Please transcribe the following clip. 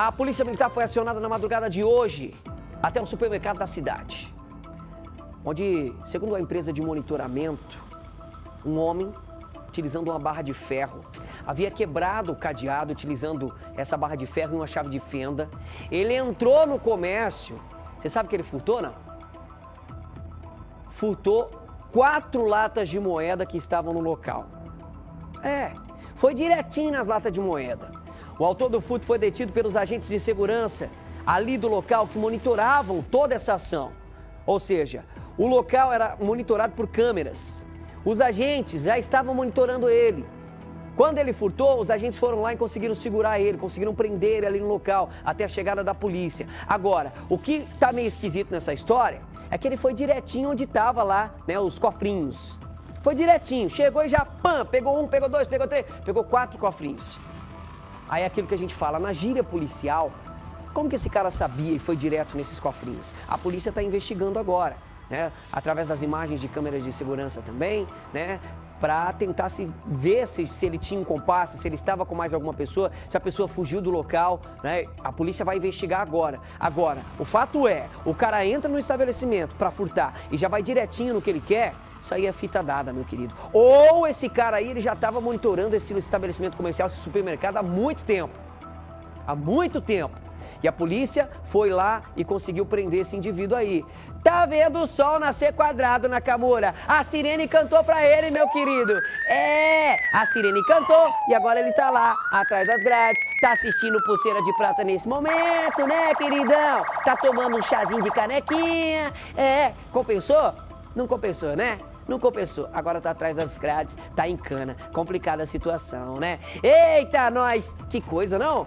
A polícia militar foi acionada na madrugada de hoje até um supermercado da cidade, onde, segundo a empresa de monitoramento, um homem utilizando uma barra de ferro havia quebrado o cadeado utilizando essa barra de ferro e uma chave de fenda. Ele entrou no comércio. Você sabe que ele furtou, não? Furtou quatro latas de moeda que estavam no local. É, foi direitinho nas latas de moeda. O autor do furto foi detido pelos agentes de segurança ali do local que monitoravam toda essa ação. Ou seja, o local era monitorado por câmeras. Os agentes já estavam monitorando ele. Quando ele furtou, os agentes foram lá e conseguiram segurar ele, conseguiram prender ele ali no local, até a chegada da polícia. Agora, o que tá meio esquisito nessa história é que ele foi direitinho onde tava lá, né, os cofrinhos. Foi direitinho, chegou e já, pam, pegou um, pegou dois, pegou três, pegou quatro cofrinhos. Aí aquilo que a gente fala, na gíria policial, como que esse cara sabia e foi direto nesses cofrinhos? A polícia está investigando agora, né? Através das imagens de câmeras de segurança também, né? Para tentar se ver se, se ele tinha um compasso, se ele estava com mais alguma pessoa, se a pessoa fugiu do local, né? A polícia vai investigar agora. Agora, o fato é, o cara entra no estabelecimento para furtar e já vai direitinho no que ele quer, isso aí é fita dada, meu querido. Ou esse cara aí, ele já estava monitorando esse estabelecimento comercial, esse supermercado há muito tempo. Há muito tempo. E a polícia foi lá e conseguiu prender esse indivíduo aí. Tá vendo o sol nascer quadrado na Camura? A Sirene cantou pra ele, meu querido. É, a Sirene cantou e agora ele tá lá, atrás das grades, tá assistindo Pulseira de Prata nesse momento, né, queridão? Tá tomando um chazinho de canequinha. É, compensou? Não compensou, né? Não compensou. Agora tá atrás das grades, tá em cana. Complicada a situação, né? Eita, nós! Que coisa, não?